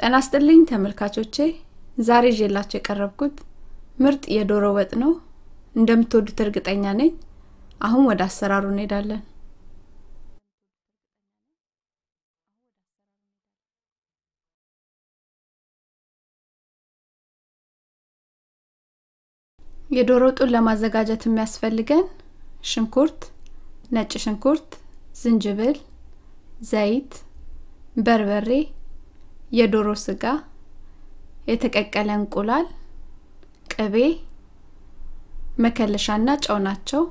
ጤና ይስጥልኝ ተመልካቾቼ። ዛሬ ይዤላችሁ የቀረብኩት ምርጥ የዶሮ ወጥ ነው። እንደምትወዱት እርግጠኛ ነኝ። አሁን ወደ አሰራሩ እንሄዳለን። የዶሮ ወጡን ለማዘጋጀት የሚያስፈልገን ሽንኩርት ነጭ ሽንኩርት ዝንጅብል ዘይት በርበሬ የዶሮ ስጋ የተቀቀለ እንቁላል ቅቤ መከለሻና ጨው ናቸው።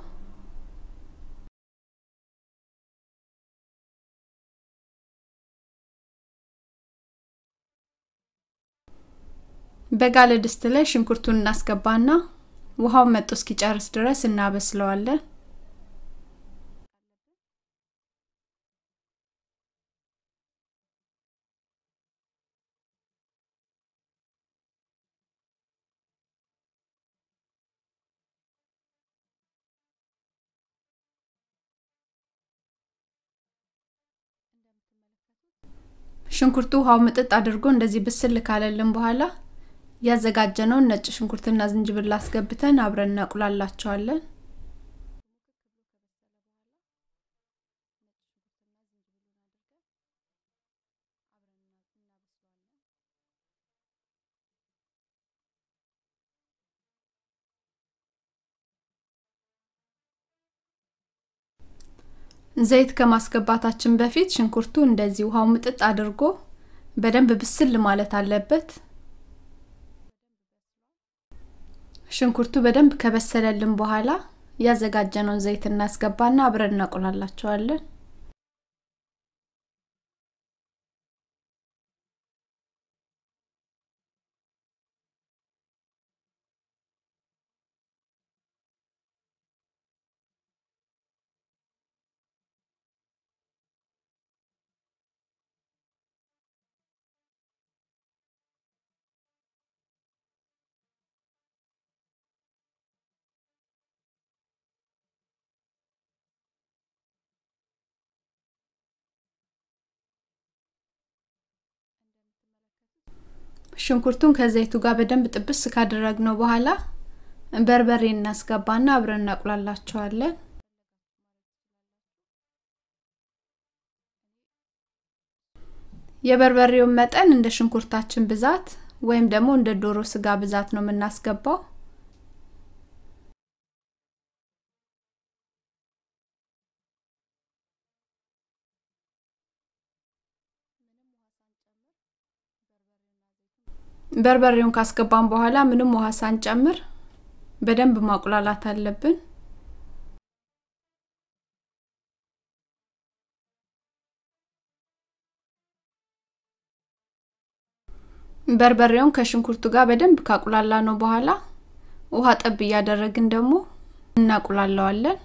በጋለ ድስት ላይ ሽንኩርቱን እናስገባና ውሃውን መጦ እስኪጨርስ ድረስ እናበስለዋለን ሽንኩርቱ ውሃው ምጥጥ አድርጎ እንደዚህ ብስል ካለልን በኋላ ያዘጋጀነውን ነጭ ሽንኩርትና ዝንጅብል አስገብተን አብረን እናቁላላቸዋለን ዘይት ከማስገባታችን በፊት ሽንኩርቱ እንደዚህ ውሃው ምጥጥ አድርጎ በደንብ ብስል ማለት አለበት። ሽንኩርቱ በደንብ ከበሰለልን በኋላ ያዘጋጀነውን ዘይት እናስገባና አብረን እናቆላላቸዋለን ሽንኩርቱን ከዘይቱ ጋር በደንብ ጥብስ ካደረግነው በኋላ በርበሬ እናስገባና አብረን እናቁላላቸዋለን። የበርበሬውን መጠን እንደ ሽንኩርታችን ብዛት ወይም ደግሞ እንደ ዶሮ ስጋ ብዛት ነው የምናስገባው በርበሬውን ካስገባን በኋላ ምንም ውሃ ሳንጨምር በደንብ ማቁላላት አለብን። በርበሬውን ከሽንኩርቱ ጋር በደንብ ካቁላላ ነው በኋላ ውሃ ጠብ እያደረግን ደግሞ እናቁላለዋለን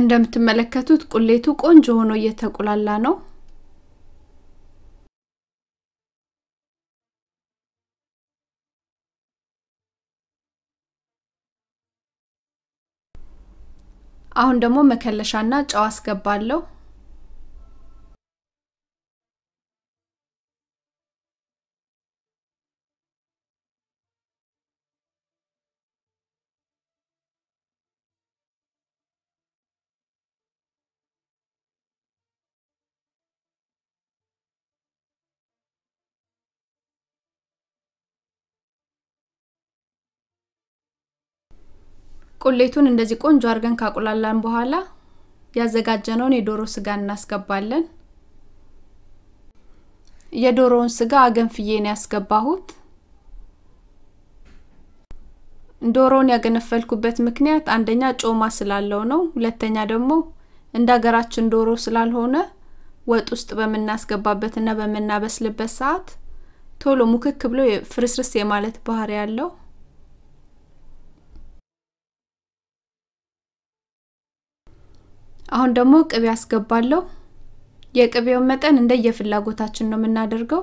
እንደምትመለከቱት ቁሌቱ ቆንጆ ሆኖ እየተቁላላ ነው አሁን ደግሞ መከለሻና ጨው አስገባለሁ። ቁሌቱን እንደዚህ ቆንጆ አድርገን ካቁላላን በኋላ ያዘጋጀነውን የዶሮ ስጋ እናስገባለን። የዶሮውን ስጋ አገንፍዬ ነው ያስገባሁት። ዶሮውን ያገነፈልኩበት ምክንያት አንደኛ ጮማ ስላለው ነው፣ ሁለተኛ ደግሞ እንደ ሀገራችን ዶሮ ስላልሆነ ወጥ ውስጥ በምናስገባበትና በምናበስልበት ሰዓት ቶሎ ሙክክ ብሎ ፍርስርስ የማለት ባህሪ ያለው አሁን ደግሞ ቅቤ አስገባለሁ። የቅቤውን መጠን እንደየፍላጎታችን ነው የምናደርገው።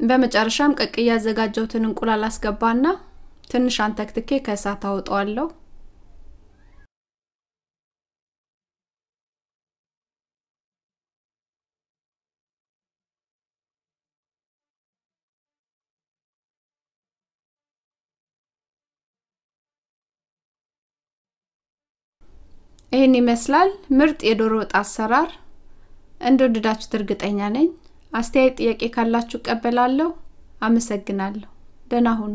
በመጨረሻም ቀቅዬ ያዘጋጀሁትን እንቁላል አስገባና ትንሽ አንተክትኬ ከእሳት አውጠዋለሁ። ይህን ይመስላል ምርጥ የዶሮ ወጥ አሰራር። እንደወደዳችሁት እርግጠኛ ነኝ። አስተያየት፣ ጥያቄ ካላችሁ እቀበላለሁ። አመሰግናለሁ። ደህና ሁኑ።